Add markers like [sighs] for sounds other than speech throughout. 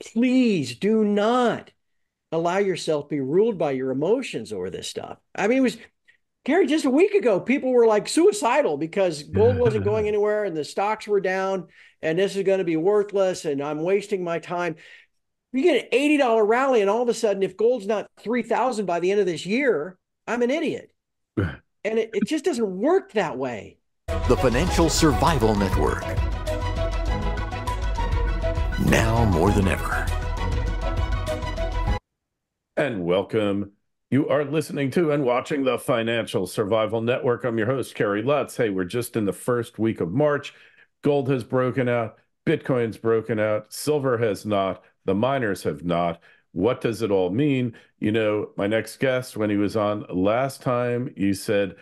please do not allow yourself to be ruled by your emotions over this stuff. I mean, it was Kerry, just a week ago, people were like suicidal because gold wasn't going anywhere and the stocks were down and this is going to be worthless and I'm wasting my time. You get an $80 rally and all of a sudden, if gold's not 3000 by the end of this year, I'm an idiot. [sighs] and it, it just doesn't work that way. The Financial Survival Network. Now more than ever. And welcome you are listening to and watching the Financial Survival Network. I'm your host, Kerry Lutz. Hey, we're just in the first week of March. Gold has broken out, Bitcoin's broken out, silver has not, the miners have not. What does it all mean? You know, my next guest, when he was on last time, you said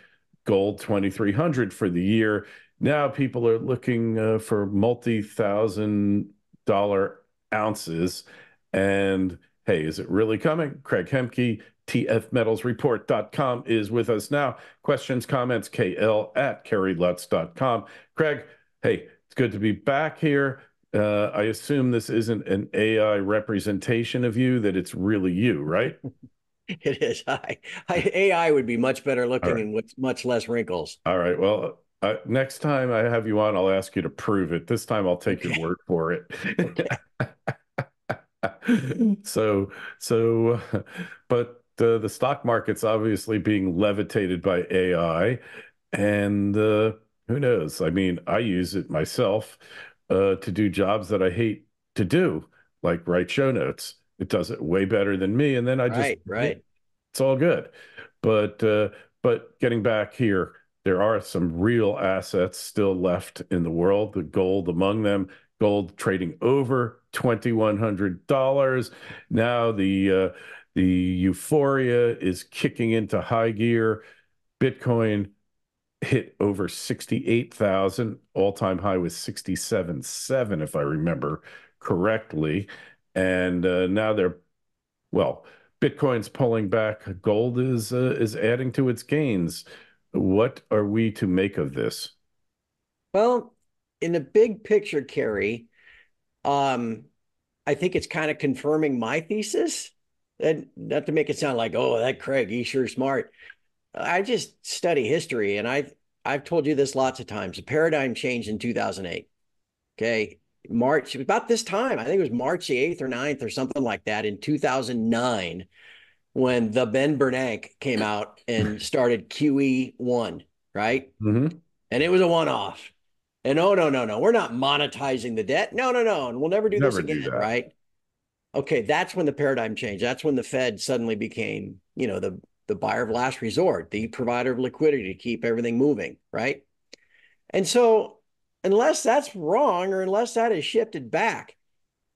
gold 2300 for the year. Now people are looking uh, for multi thousand ounces. And hey, is it really coming? Craig Hemke tfmetalsreport.com is with us now. Questions, comments, kl at kerrylutz.com. Craig, hey, it's good to be back here. Uh, I assume this isn't an AI representation of you, that it's really you, right? [laughs] It is. I, I, AI would be much better looking right. and with much less wrinkles. All right. Well, uh, next time I have you on, I'll ask you to prove it. This time I'll take your word for it. [laughs] so, so, [laughs] but uh, the stock market's obviously being levitated by AI, and uh, who knows? I mean, I use it myself uh, to do jobs that I hate to do, like write show notes. It does it way better than me, and then I just right, right. It's all good, but uh, but getting back here, there are some real assets still left in the world. The gold among them, gold trading over twenty one hundred dollars. Now the uh, the euphoria is kicking into high gear. Bitcoin hit over 68,000. All time high was 67.7, if I remember correctly. And uh, now they're, well, Bitcoin's pulling back. Gold is uh, is adding to its gains. What are we to make of this? Well, in the big picture, Kerry, um, I think it's kind of confirming my thesis and not to make it sound like, oh, that Craig, he's sure smart. I just study history, and I've I've told you this lots of times. The paradigm changed in 2008. Okay, March about this time. I think it was March the eighth or 9th or something like that in 2009, when the Ben Bernanke came [laughs] out and started QE one, right? Mm-hmm. And it was a one off. And oh no no no, we're not monetizing the debt. No no no, and we'll never do never this again, do right? okay, that's when the paradigm changed. That's when the Fed suddenly became, you know, the the buyer of last resort, the provider of liquidity to keep everything moving, right? And so, unless that's wrong or unless that is shifted back,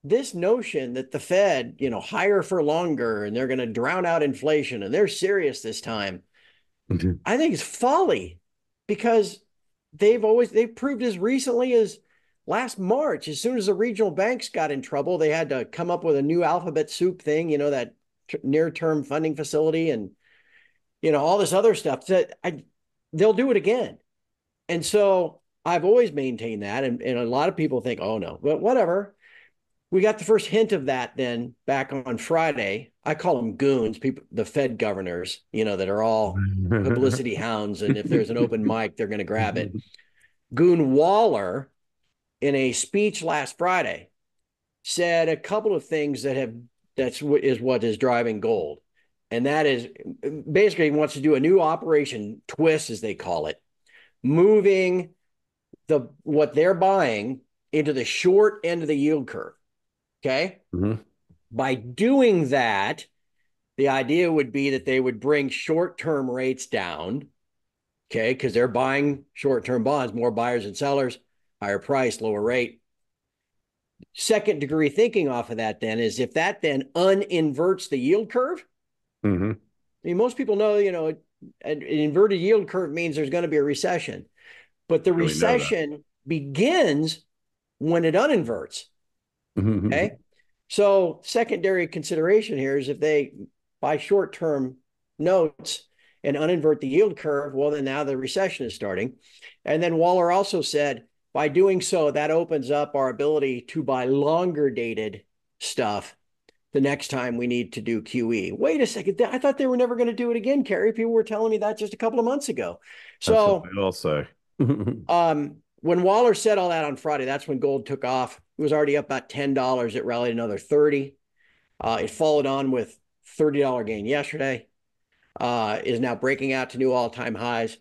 this notion that the Fed, you know, higher for longer and they're going to drown out inflation and they're serious this time, mm-hmm. I think is folly because they've always they've proved as recently as last March, as soon as the regional banks got in trouble, they had to come up with a new alphabet soup thing, you know, that t- near term funding facility and, you know, all this other stuff that I, they'll do it again. And so I've always maintained that. And, and a lot of people think, oh no, but whatever. We got the first hint of that then back on Friday. I call them goons, people, the Fed governors, you know, that are all [laughs] publicity hounds. And if there's an open mic, they're going to grab it. Goon Waller, in a speech last Friday said a couple of things that have that's what is what is driving gold. And that is basically he wants to do a new operation twist, as they call it, moving the what they're buying into the short end of the yield curve. Okay. Mm-hmm. By doing that, the idea would be that they would bring short-term rates down. Okay, because they're buying short-term bonds, more buyers and sellers higher price, lower rate. Second degree thinking off of that then is if that then uninverts the yield curve. Mm-hmm. I mean, most people know, you know, an inverted yield curve means there's going to be a recession, but the really recession begins when it uninverts. Mm-hmm. Okay. So, secondary consideration here is if they buy short term notes and uninvert the yield curve, well, then now the recession is starting. And then Waller also said by doing so, that opens up our ability to buy longer dated stuff the next time we need to do QE. Wait a second. I thought they were never going to do it again, Kerry. People were telling me that just a couple of months ago. So I'll say. [laughs] um, when Waller said all that on Friday, that's when gold took off. It was already up about $10. It rallied another 30. Uh, it followed on with $30 gain yesterday. Uh, is now breaking out to new all-time highs.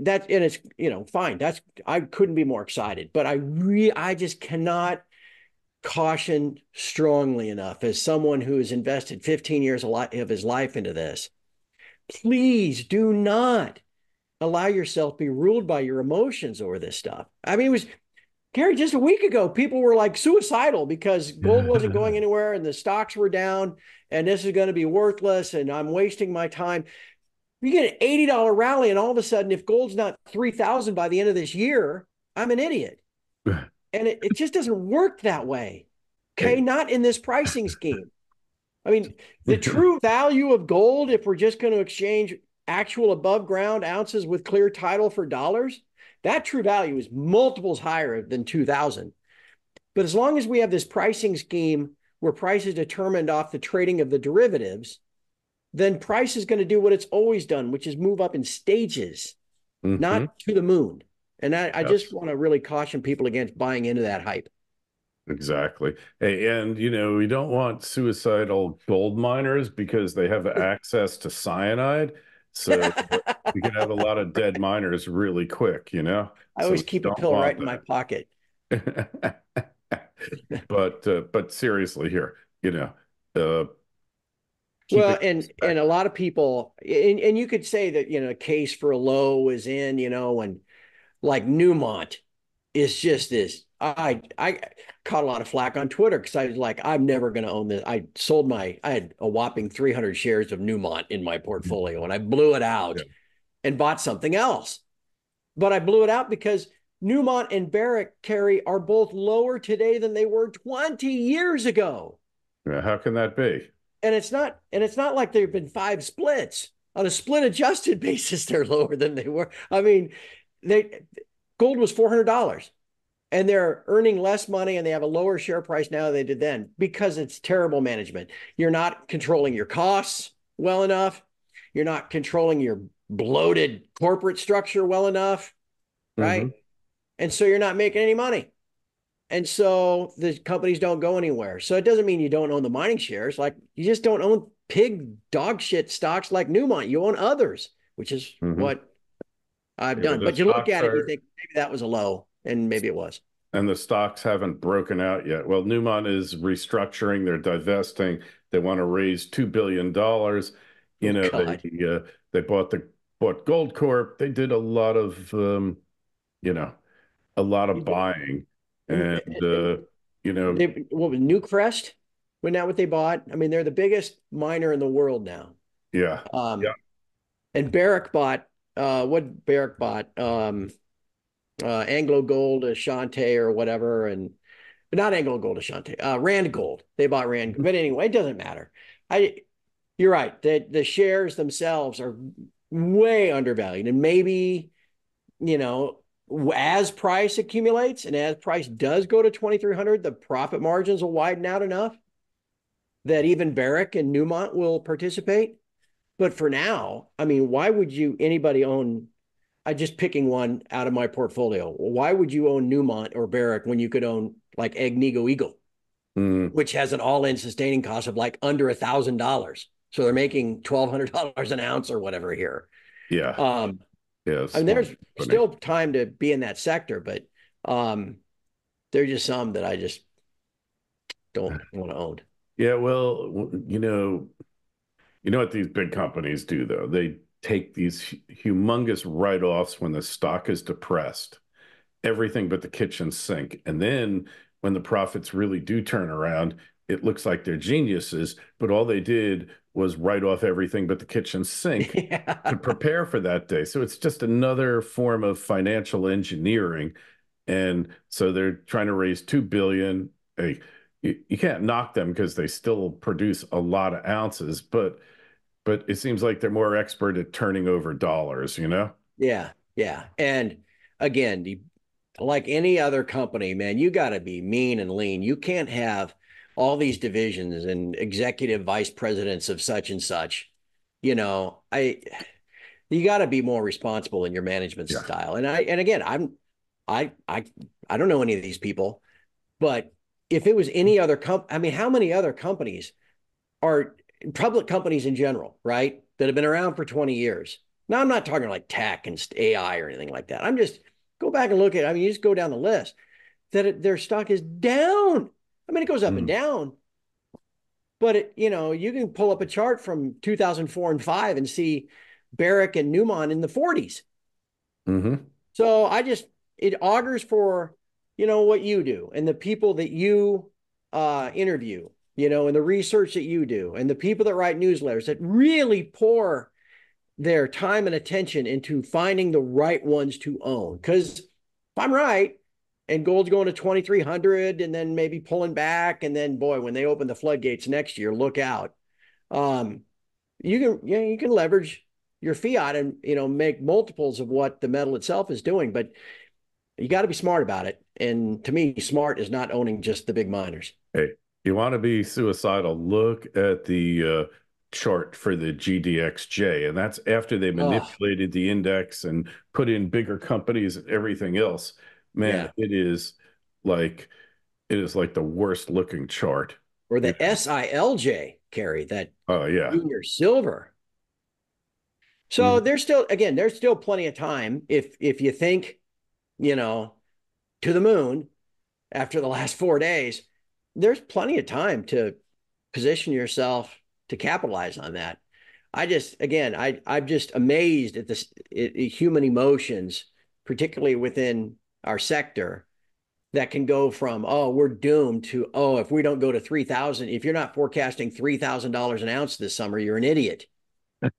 That and it's you know fine. That's I couldn't be more excited, but I re I just cannot caution strongly enough as someone who has invested 15 years a lot of his life into this. Please do not allow yourself to be ruled by your emotions over this stuff. I mean, it was Kerry just a week ago, people were like suicidal because gold wasn't going [laughs] anywhere and the stocks were down and this is going to be worthless and I'm wasting my time. You get an $80 rally and all of a sudden, if gold's not 3000 by the end of this year, I'm an idiot. [laughs] and it, it just doesn't work that way. Okay. Not in this pricing scheme. I mean, [laughs] the true value of gold, if we're just going to exchange actual above ground ounces with clear title for dollars, that true value is multiples higher than 2000. But as long as we have this pricing scheme where price is determined off the trading of the derivatives, then price is going to do what it's always done, which is move up in stages, mm-hmm. not to the moon. And I, I just want to really caution people against buying into that hype. Exactly. And, you know, we don't want suicidal gold miners because they have [laughs] access to cyanide. So [laughs] we can have a lot of dead miners really quick, you know? I always so keep a pill right that. in my pocket. [laughs] but, uh, but seriously here, you know, uh, well, and and a lot of people, and, and you could say that you know, a case for a low is in, you know, and like Newmont is just this. I I caught a lot of flack on Twitter because I was like, I'm never going to own this. I sold my, I had a whopping 300 shares of Newmont in my portfolio, and I blew it out yeah. and bought something else. But I blew it out because Newmont and Barrick Kerry are both lower today than they were 20 years ago. Yeah, how can that be? And it's not, and it's not like there've been five splits on a split adjusted [laughs] basis. They're lower than they were. I mean, they gold was four hundred dollars, and they're earning less money, and they have a lower share price now than they did then because it's terrible management. You're not controlling your costs well enough. You're not controlling your bloated corporate structure well enough, right? Mm-hmm. And so you're not making any money. And so the companies don't go anywhere. So it doesn't mean you don't own the mining shares. Like you just don't own pig dog shit stocks like Newmont. You own others, which is mm-hmm. what I've yeah, done. But you look at are, it, you think maybe that was a low, and maybe it was. And the stocks haven't broken out yet. Well, Newmont is restructuring. They're divesting. They want to raise two billion dollars. You oh, know, God. they uh, they bought the bought Goldcorp. They did a lot of, um, you know, a lot of buying, and uh, you know, they, what was Newcrest? When that what they bought? I mean, they're the biggest miner in the world now. Yeah. Um, yeah. And Barrick bought uh, what Barrick bought, um, uh, Anglo Gold, Ashanti, or whatever, and not Anglo Gold, Ashanti, uh, Rand Gold. They bought Rand, but anyway, it doesn't matter. I, you're right. The the shares themselves are way undervalued, and maybe, you know, as price accumulates and as price does go to 2300 the profit margins will widen out enough that even Barrick and Newmont will participate but for now, I mean, why would you anybody own? I just picking one out of my portfolio. Why would you own Newmont or Barrick when you could own like Agnico Eagle, mm. which has an all-in sustaining cost of like under a thousand dollars? So they're making twelve hundred dollars an ounce or whatever here. Yeah. Um, yes. I mean, there's funny. still time to be in that sector, but um, there's just some that I just don't [sighs] want to own. Yeah, well, you know, you know what these big companies do, though? They take these humongous write offs when the stock is depressed, everything but the kitchen sink. And then when the profits really do turn around, it looks like they're geniuses, but all they did was write off everything but the kitchen sink [laughs] yeah. to prepare for that day. So it's just another form of financial engineering. And so they're trying to raise 2 billion. Hey, you, you can't knock them because they still produce a lot of ounces, but but it seems like they're more expert at turning over dollars, you know? Yeah, yeah. And again, like any other company, man, you got to be mean and lean. You can't have all these divisions and executive vice presidents of such and such. You know, I you got to be more responsible in your management yeah. style. And I and again, I'm I I I don't know any of these people, but if it was any other comp, I mean, how many other companies are public companies in general, right, that have been around for 20 years? Now, I'm not talking like tech and AI or anything like that. I'm just go back and look at. I mean, you just go down the list that it, their stock is down. I mean, it goes up mm. and down, but it, you know, you can pull up a chart from 2004 and five and see Barrick and Newmont in the 40s. Mm-hmm. So I just it augurs for you know what you do and the people that you uh, interview, you know, and the research that you do, and the people that write newsletters that really pour their time and attention into finding the right ones to own. Because if I'm right, and gold's going to 2300 and then maybe pulling back and then boy when they open the floodgates next year look out. Um, you can you, know, you can leverage your fiat and you know make multiples of what the metal itself is doing but you got to be smart about it. And to me smart is not owning just the big miners. Hey you want to be suicidal look at the uh, chart for the gdxj and that's after they manipulated the index and put in bigger companies and everything else. Man yeah. it is like it is like the worst looking chart. Or the silj Kerry that oh yeah. junior silver. So mm. there's still again, there's still plenty of time if if you think, you know, to the moon after the last four days, there's plenty of time to position yourself to capitalize on that. I just again, I I'm just amazed at this human emotions, particularly within our sector, that can go from oh we're doomed to oh if we don't go to three thousand, if you're not forecasting three thousand dollars an ounce this summer, you're an idiot. [laughs]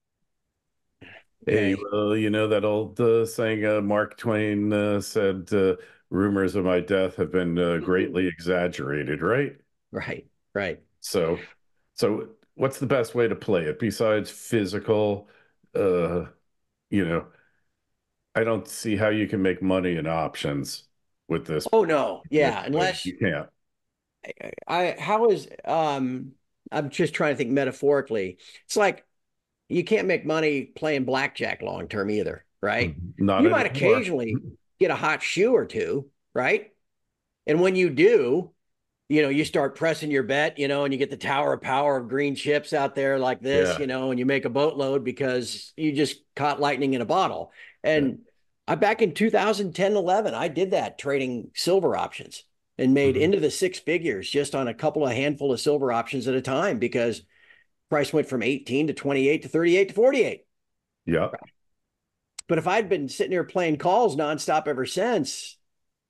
Hey, well, you know that old uh, saying uh, Mark Twain uh, said, uh, rumors of my death have been uh, mm-hmm. greatly exaggerated, right? Right, right. So, so what's the best way to play it besides physical? Uh, you know, I don't see how you can make money in options with this. Oh no, yeah, unless you can't. I, I how is um I'm just trying to think metaphorically. It's like you can't make money playing blackjack long term either, right? Mm-hmm. Not you might occasionally get a hot shoe or two, right? And when you do, you know, you start pressing your bet, you know, and you get the tower of power of green chips out there like this, yeah. you know, and you make a boatload because you just caught lightning in a bottle. And yeah. I back in 2010, 11, I did that trading silver options and made mm-hmm. into the six figures just on a couple of handful of silver options at a time because price went from 18 to 28 to 38 to 48. Yeah. But if I'd been sitting here playing calls nonstop ever since,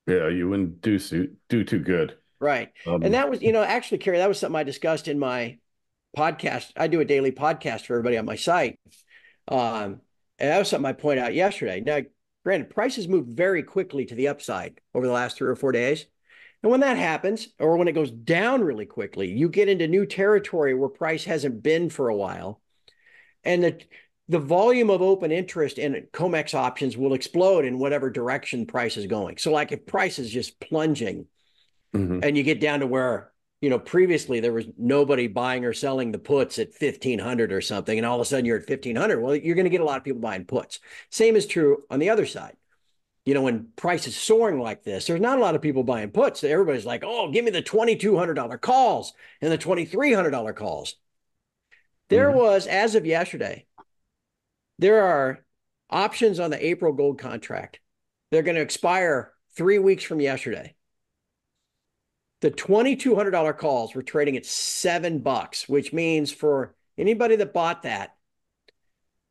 yeah, you wouldn't do do too good. Right. Um, and that was, you know, actually, Kerry, that was something I discussed in my podcast. I do a daily podcast for everybody on my site. Um, and that was something I pointed out yesterday. Now, granted, prices moved very quickly to the upside over the last three or four days. And when that happens, or when it goes down really quickly, you get into new territory where price hasn't been for a while. And the, the volume of open interest in COMEX options will explode in whatever direction price is going. So, like if price is just plunging mm-hmm. and you get down to where, you know, previously there was nobody buying or selling the puts at 1500 or something, and all of a sudden you're at 1500, well, you're going to get a lot of people buying puts. Same is true on the other side you know, when price is soaring like this, there's not a lot of people buying puts. Everybody's like, oh, give me the $2,200 calls and the $2,300 calls. There mm-hmm. was, as of yesterday, there are options on the April gold contract. They're going to expire three weeks from yesterday. The $2,200 calls were trading at seven bucks, which means for anybody that bought that,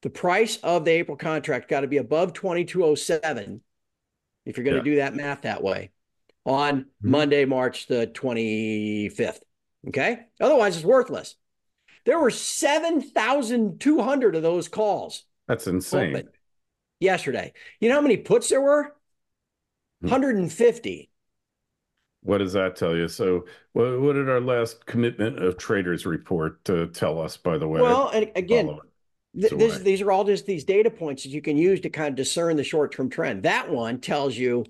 the price of the April contract got to be above 2207 if you're going to yeah. do that math that way on mm-hmm. Monday, March the 25th. Okay. Otherwise, it's worthless. There were 7,200 of those calls. That's insane. Yesterday. You know how many puts there were? 150. Hmm. What does that tell you? So, what, what did our last commitment of traders report to tell us, by the way? Well, and again, this, these are all just these data points that you can use to kind of discern the short term trend. That one tells you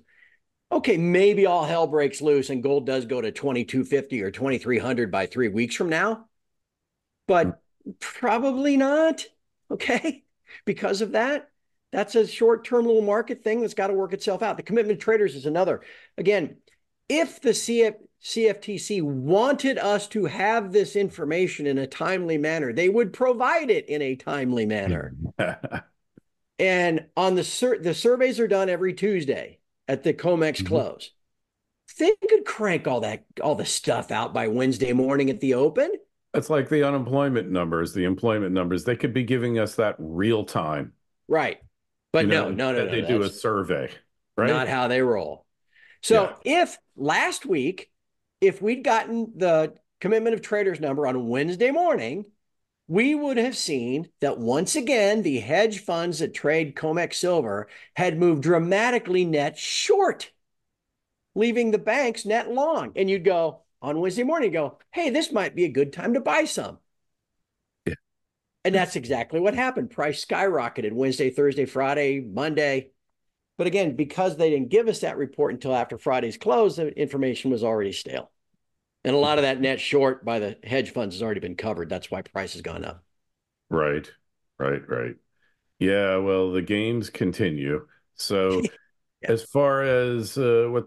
Okay, maybe all hell breaks loose and gold does go to 2250 or 2300 by 3 weeks from now. But mm. probably not. Okay? Because of that, that's a short-term little market thing that's got to work itself out. The commitment traders is another. Again, if the CF, CFTC wanted us to have this information in a timely manner, they would provide it in a timely manner. [laughs] and on the sur- the surveys are done every Tuesday at the COMEX mm-hmm. close. They could crank all that all the stuff out by Wednesday morning at the open. It's like the unemployment numbers, the employment numbers. They could be giving us that real time. Right. But you know, no, no, no, no. They do a survey, right? Not how they roll. So yeah. if last week, if we'd gotten the commitment of traders number on Wednesday morning, we would have seen that once again, the hedge funds that trade COMEX silver had moved dramatically net short, leaving the banks net long. And you'd go on Wednesday morning, go, hey, this might be a good time to buy some. Yeah. And that's exactly what happened. Price skyrocketed Wednesday, Thursday, Friday, Monday. But again, because they didn't give us that report until after Friday's close, the information was already stale. And a lot of that net short by the hedge funds has already been covered. That's why price has gone up. Right, right, right. Yeah, well, the games continue. So, [laughs] yeah. as far as uh, what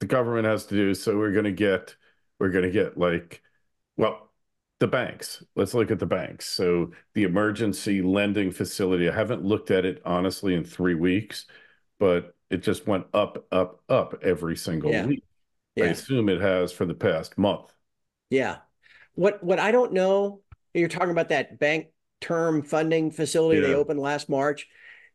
the government has to do, so we're going to get, we're going to get like, well, the banks. Let's look at the banks. So, the emergency lending facility, I haven't looked at it honestly in three weeks but it just went up, up, up every single yeah. week. Yeah. I assume it has for the past month. Yeah. What what I don't know, you're talking about that bank term funding facility yeah. they opened last March.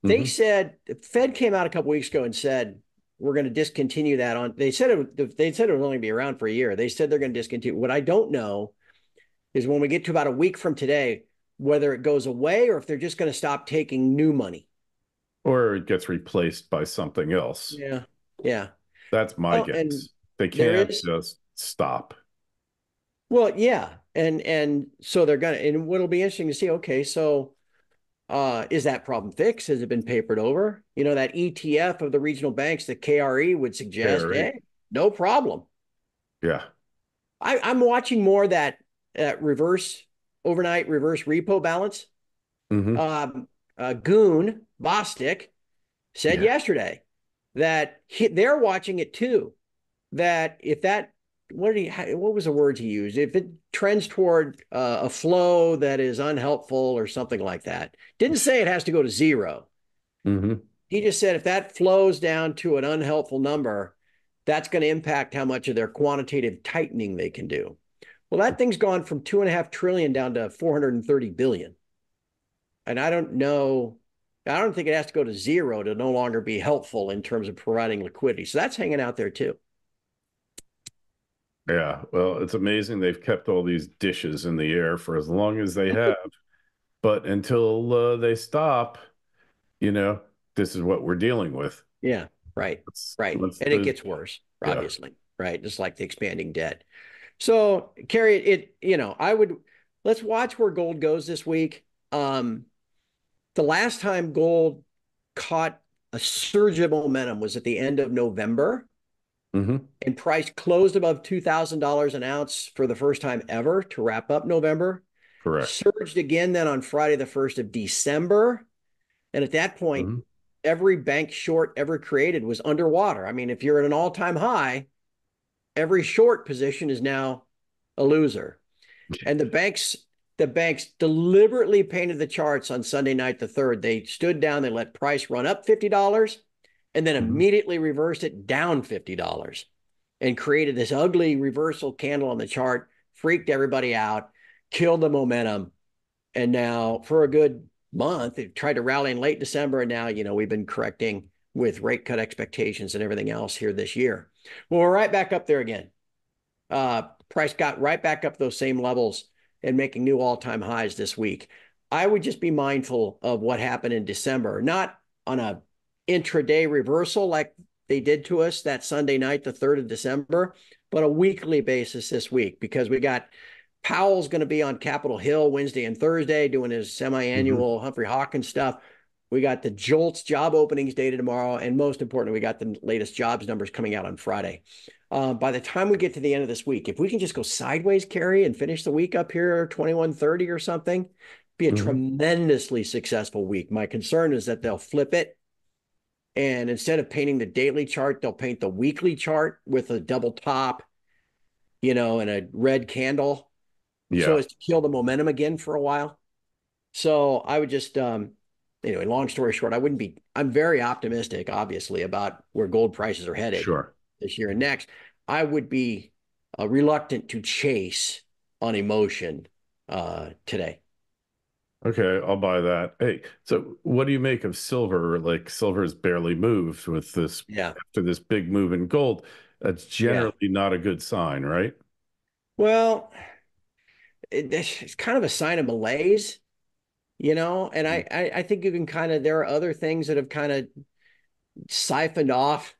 They mm-hmm. said the Fed came out a couple weeks ago and said we're going to discontinue that on. They said it. They said it would only be around for a year. They said they're going to discontinue. What I don't know is when we get to about a week from today, whether it goes away or if they're just going to stop taking new money or it gets replaced by something else. Yeah, yeah. That's my guess. They can't is, just stop. Well, yeah, and and so they're gonna. And what'll be interesting to see. Okay, so uh, is that problem fixed? Has it been papered over? You know that ETF of the regional banks, the KRE would suggest, KRE. hey, no problem. Yeah, I, I'm watching more that that reverse overnight reverse repo balance. Mm-hmm. Um, uh, Goon Bostic said yeah. yesterday that he, they're watching it too. That if that what did he what was the words he used? If it trends toward uh, a flow that is unhelpful or something like that, didn't say it has to go to 0 mm-hmm. He just said if that flows down to an unhelpful number, that's going to impact how much of their quantitative tightening they can do. Well, that thing's gone from two and a half trillion down to 430 billion. And I don't know I don't think it has to go to zero to no longer be helpful in terms of providing liquidity. So that's hanging out there too. Yeah, well, it's amazing they've kept all these dishes in the air for as long as they [laughs] have. but until uh, they stop, you know, this is what we're dealing with. Yeah, right, let's, right. Let's, and it gets worse, obviously, yeah. right? Just like the expanding debt. So, Kerry, it, you know, I would let's watch where gold goes this week. Um, the last time gold caught a surge of momentum was at the end of November. Mm-hmm. And price closed above $2,000 an ounce for the first time ever to wrap up November. Correct. Surged again then on Friday, the 1st of December. And at that point, mm-hmm. every bank short ever created was underwater. I mean, if you're at an all time high, every short position is now a loser. And the banks the banks deliberately painted the charts on Sunday night, the third. They stood down, they let price run up $50 and then mm-hmm. immediately reversed it down $50 and created this ugly reversal candle on the chart, freaked everybody out, killed the momentum. And now, for a good month, it tried to rally in late December. And now, you know, we've been correcting with rate cut expectations and everything else here this year. Well, we're right back up there again. Uh, price got right back up those same levels and making new all time highs this week. I would just be mindful of what happened in December, not on a intraday reversal like they did to us that Sunday night, the 3rd of December, but a weekly basis this week because we got Powell's going to be on Capitol Hill Wednesday and Thursday doing his semi annual mm-hmm. Humphrey Hawkins stuff. we got the JOLTS job openings data tomorrow, and most importantly, we got the latest jobs numbers coming out on Friday. Uh, by the time we get to the end of this week, if we can just go sideways, Kerry, and finish the week up here 2130 or something, be a mm-hmm. tremendously successful week. My concern is that they'll flip it. And instead of painting the daily chart, they'll paint the weekly chart with a double top, you know, and a red candle. Yeah. So as to kill the momentum again for a while. So I would just, um, anyway, long story short, I wouldn't be, I'm very optimistic, obviously, about where gold prices are headed sure. this year and next. I would be uh, reluctant to chase on emotion uh, today. Okay, I'll buy that. Hey, so what do you make of silver? Like silver silver's barely moved with this yeah. after this big move in gold. That's generally not a good sign, right? Well, it, it's kind of a sign of malaise you know and I, mm. I i think you can kind of there are other things that have kind of siphoned off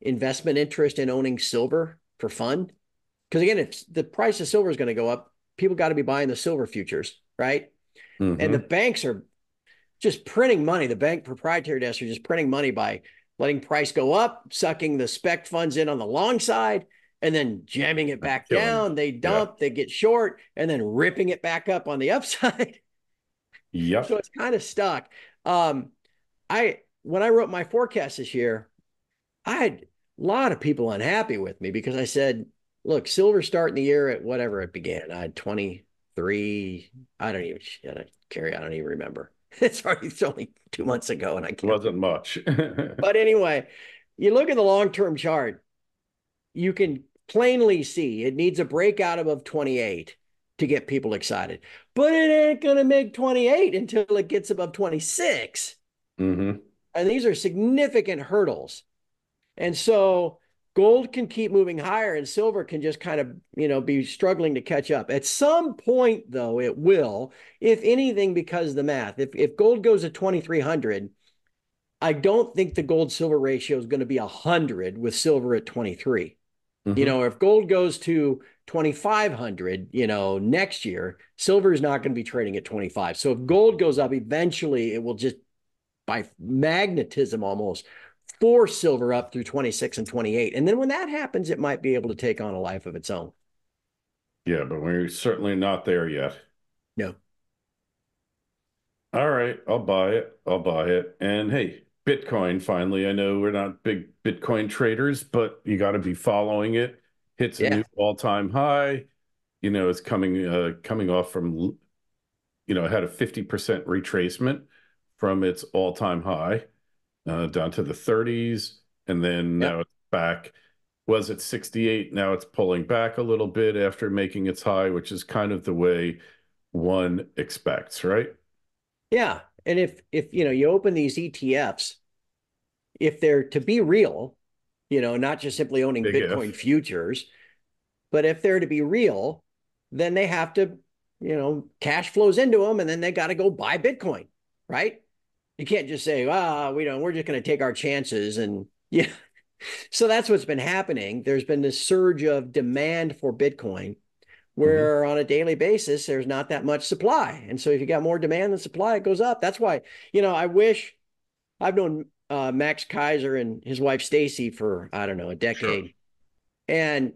investment interest in owning silver for fun because again if the price of silver is going to go up people got to be buying the silver futures right mm-hmm. and the banks are just printing money the bank proprietary desks are just printing money by letting price go up sucking the spec funds in on the long side and then jamming it back down they dump yeah. they get short and then ripping it back up on the [laughs] upside Yep. So it's kind of stuck. Um, I when I wrote my forecast this year, I had a lot of people unhappy with me because I said, look, silver starting the year at whatever it began. I had 23. I don't even carry, I don't even remember. [laughs] It's already it's only two months ago and I can't wasn't much. [laughs] but anyway, you look at the long-term chart, you can plainly see it needs a breakout above 28 to get people excited. But it ain't going to make 28 until it gets above 26. Mm-hmm. And these are significant hurdles. And so gold can keep moving higher and silver can just kind of, you know, be struggling to catch up. At some point, though, it will, if anything, because the math. If, if gold goes to 2,300, I don't think the gold silver ratio is going to be 100 with silver at 23. Mm-hmm. You know, if gold goes to 2500 you know next year silver is not going to be trading at 25 so if gold goes up eventually it will just by magnetism almost force silver up through 26 and 28 and then when that happens it might be able to take on a life of its own. Yeah but we're certainly not there yet. No. All right i'll buy it. I'll buy it. And hey bitcoin finally. I know we're not big bitcoin traders but you got to be following it. Hits a yeah. new all-time high. You know, it's coming uh, coming off from, you know, had a fifty percent retracement from its all-time high uh, down to the 30s, and then yep. now it's back. Was at 68. Now it's pulling back a little bit after making its high, which is kind of the way one expects, right? Yeah, and if if you know you open these ETFs, if they're to be real, you know, not just simply owning Big Bitcoin if. futures. But if they're to be real, then they have to, you know, cash flows into them and then they got to go buy Bitcoin, right? You can't just say, ah, we don't, we're just going to take our chances. And [laughs] yeah. So that's what's been happening. There's been this surge of demand for Bitcoin where mm-hmm. on a daily basis, there's not that much supply. And so if you got more demand than supply, it goes up. That's why, you know, I wish I've known uh, Max Keiser and his wife Stacy for I don't know a decade, sure. and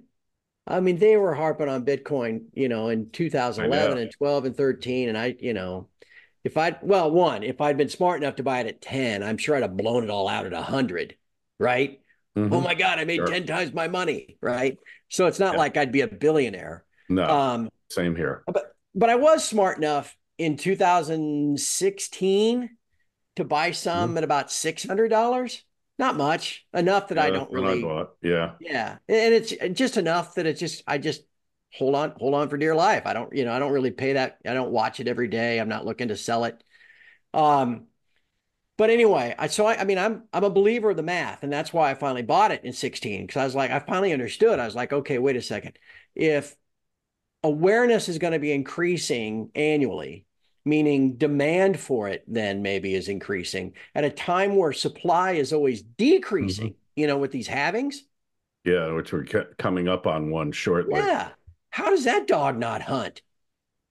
I mean they were harping on Bitcoin, you know, in 2011 and 12 and 13, and I, you know, if I'd well one if I'd been smart enough to buy it at 10, I'm sure I'd have blown it all out at 100, right? Mm-hmm. Oh my God, I made sure. 10 times my money, right? So it's not yeah. like I'd be a billionaire. No, um, same here. But but I was smart enough in 2016 to buy some mm-hmm. at about six hundred dollars. Not much, enough that yeah, I don't really. I yeah, yeah, and it's just enough that it's just I just hold on, hold on for dear life. I don't, you know, I don't really pay that. I don't watch it every day. I'm not looking to sell it. Um, but anyway, I so I, I mean I'm I'm a believer of the math, and that's why I finally bought it in 16 because I was like I finally understood. I was like, okay, wait a second, if awareness is going to be increasing annually meaning demand for it then maybe is increasing at a time where supply is always decreasing, mm-hmm. you know, with these halvings. Yeah, which we're coming up on one shortly. Yeah. How does that dog not hunt?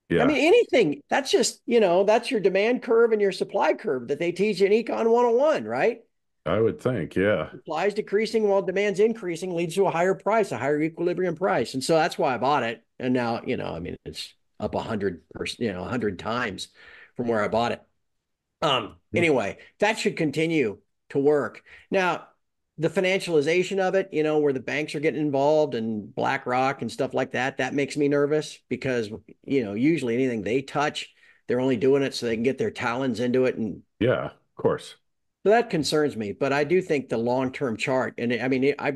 Yeah. I mean, anything that's just, you know, that's your demand curve and your supply curve that they teach in Econ 101, right? I would think, yeah. Supply is decreasing while demand's increasing leads to a higher price, a higher equilibrium price. And so that's why I bought it. And now, you know, I mean, it's up a hundred percent, you know, a hundred times from where I bought it. Um, anyway, that should continue to work. Now, the financialization of it, you know, where the banks are getting involved and BlackRock and stuff like that, that makes me nervous because, you know, usually anything they touch, they're only doing it so they can get their talons into it. And yeah, of course. So that concerns me. But I do think the long term chart, and I mean, I,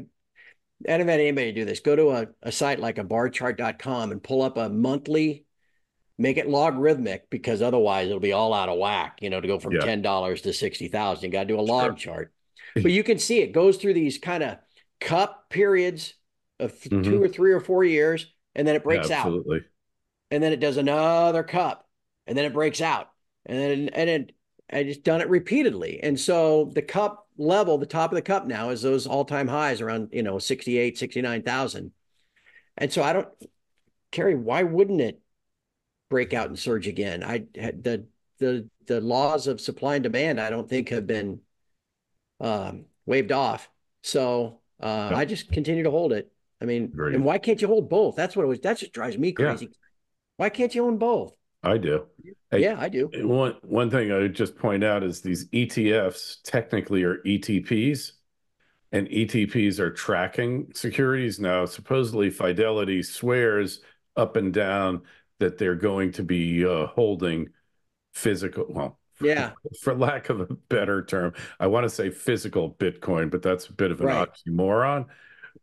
I haven't had anybody do this. Go to a, a site like a barchart.com and pull up a monthly, make it logarithmic because otherwise it'll be all out of whack, you know, to go from yeah. $10 to 60,000. You got to do a log sure. chart [laughs] but you can see it goes through these kind of cup periods of mm-hmm. two or three or four years, and then it breaks yeah, absolutely. out. And then it does another cup, and then it breaks out, and then and it I just done it repeatedly. And so the cup level, the top of the cup now is those all-time highs around, you know, 68, 69,000. And so I don't Kerry, why wouldn't it break out and surge again? I the the the laws of supply and demand I don't think have been um, waved off. So uh, I just continue to hold it. I mean, and why can't you hold both? That's what it was. That just drives me crazy. Yeah. Why can't you own both? I do. Hey, yeah, I do. One one thing I would just point out is these ETFs technically are ETPs, and ETPs are tracking securities. Now, supposedly Fidelity swears up and down that they're going to be uh, holding physical, well, yeah. [laughs] For lack of a better term, I want to say physical Bitcoin, but that's a bit of an right. oxymoron.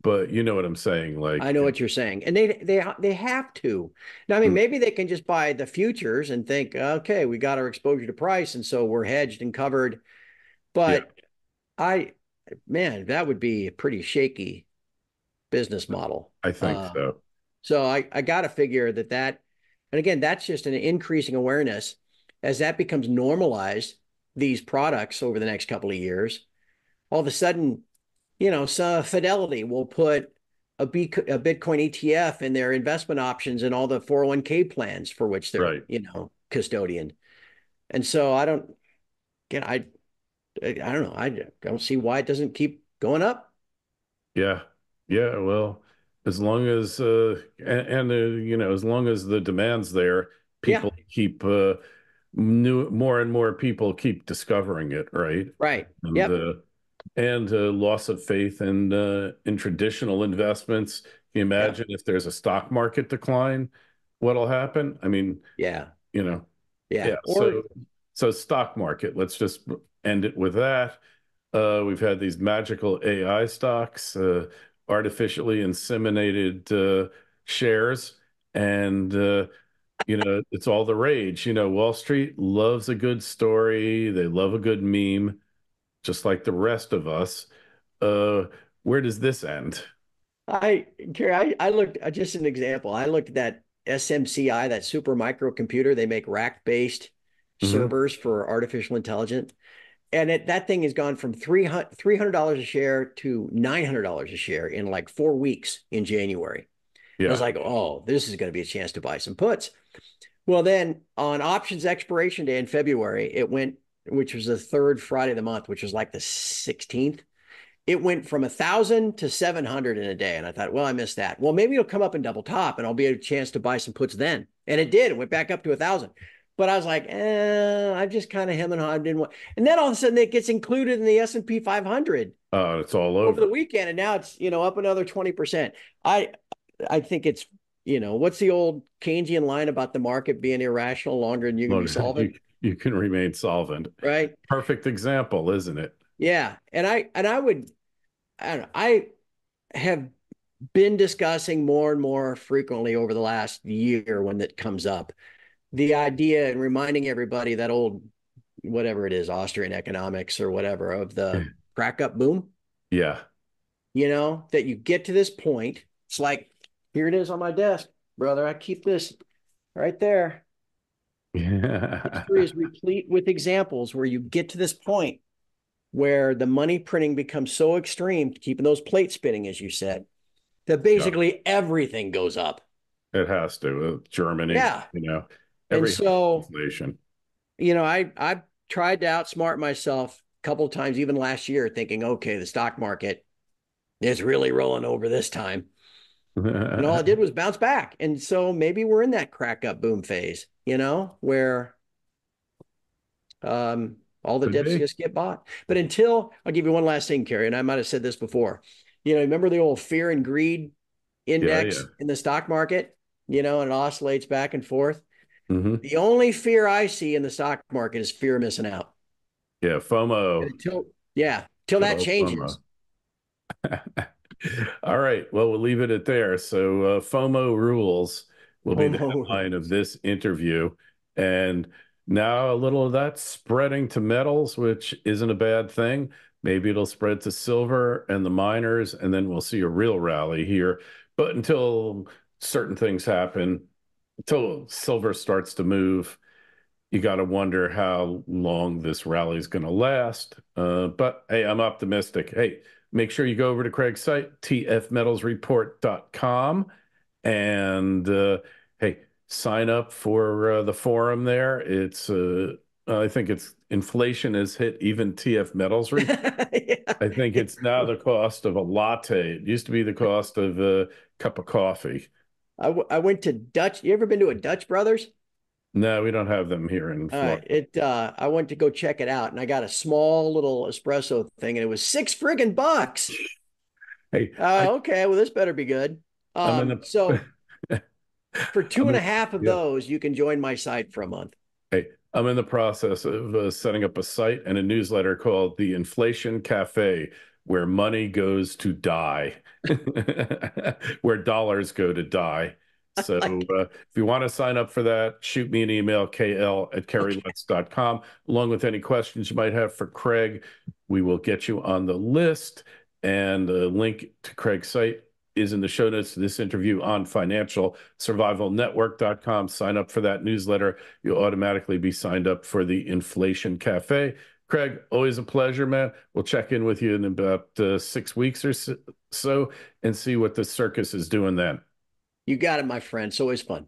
But you know what I'm saying? Like I know what you're saying, and they they they have to. Now, I mean, hmm. maybe they can just buy the futures and think, okay, we got our exposure to price, and so we're hedged and covered. But yeah. I, man, that would be a pretty shaky business model. I think uh, so. So I I got to figure that that, and again, that's just an increasing awareness as that becomes normalized, these products over the next couple of years, all of a sudden, you know, so Fidelity will put a, B, a Bitcoin ETF in their investment options and all the 401k plans for which they're, right. you know, custodian. And so I don't, again, I, I don't know. I don't see why it doesn't keep going up. Yeah. Yeah. Well, as long as, uh, and, and uh, you know, as long as the demand's there, people yeah. keep, uh, new more and more people keep discovering it right? Right. And, yep. uh, and uh, loss of faith in uh, in traditional investments. Can you imagine if there's a stock market decline what'll happen? I mean yeah. you know. Yeah, yeah. Or... so so stock market let's just end it with that. Uh, we've had these magical ai stocks uh, artificially inseminated uh, shares. And you know, it's all the rage. You know, Wall Street loves a good story. They love a good meme, just like the rest of us. Uh, where does this end? I, I, I looked uh, just an example. I looked at that SMCI, that super microcomputer. They make rack based mm-hmm. servers for artificial intelligence. And it, that thing has gone from $300 a share to $900 a share in like four weeks in January. Yeah. I was like, oh, this is going to be a chance to buy some puts. Well, then on options expiration day in February, it went, which was the third Friday of the month, which was like the 16th. It went from a thousand to 700 in a day. And I thought, well, I missed that. Well, maybe it'll come up and double top and I'll be a chance to buy some puts then. And it did. It went back up to a thousand. But I was like, eh, I'm just kind of him and I didn't want. And then all of a sudden it gets included in the S&P 500. Oh, it's all over. over the weekend. And now it's, you know, up another 20%. I, I think it's you know, what's the old Keynesian line about the market being irrational longer than you can be solvent? You, you can remain solvent. Right. Perfect example, isn't it? Yeah. And I and I would I don't know, I have been discussing more and more frequently over the last year when it comes up the idea and reminding everybody that old whatever it is austrian economics or whatever of the crack up boom yeah you know that you get to this point it's like here it is on my desk, brother. I keep this right there. Yeah. History is [laughs] replete with examples where you get to this point where the money printing becomes so extreme, keeping those plates spinning, as you said, that basically yeah. everything goes up. It has to. Uh, Germany, yeah. you know, Every and so inflation. You know, I I tried to outsmart myself a couple times, even last year, thinking, okay, the stock market is really rolling over this time. And [laughs] all it did was bounce back. And so maybe we're in that crack up boom phase, you know, where um all the dips just get bought. But until I'll give you one last thing, Kerry, and I might have said this before. You know, remember the old fear and greed index yeah, yeah. in the stock market, you know, and it oscillates back and forth. Mm-hmm. The only fear I see in the stock market is fear of missing out. Yeah, FOMO. Until, yeah, till that changes. [laughs] All right. Well, we'll leave it at there. So uh, FOMO rules will be the headline of this interview. And now a little of that spreading to metals, which isn't a bad thing. Maybe it'll spread to silver and the miners, and then we'll see a real rally here. But until certain things happen, until silver starts to move, you got to wonder how long this rally is going to last. Uh, but hey, I'm optimistic. Hey, make sure you go over to Craig's site, tfmetalsreport.com. And uh, hey, sign up for uh, the forum there. It's uh, I think it's inflation has hit even TF Metals. [laughs] yeah. I think it's now the cost of a latte. It used to be the cost of a cup of coffee. I, w- I went to Dutch. You ever been to a Dutch Brothers? No, we don't have them here in Florida. it uh, I went to go check it out, and I got a small little espresso thing, and it was six friggin' bucks. Hey, uh, I, okay, well this better be good. Um, so [laughs] for two and a half of yeah. those, you can join my site for a month. Hey, I'm in the process of uh, setting up a site and a newsletter called the Inflation Cafe, where money goes to die, [laughs] where dollars go to die. [laughs] So uh, if you want to sign up for that, shoot me an email, kl at kerrylutz.com, along with any questions you might have for Craig. We will get you on the list and the link to Craig's site is in the show notes to this interview on financialsurvivalnetwork.com. Sign up for that newsletter. You'll automatically be signed up for the Inflation Cafe. Craig, always a pleasure, man. We'll check in with you in about uh, six weeks or so and see what the circus is doing then. You got it, my friend. It's always fun.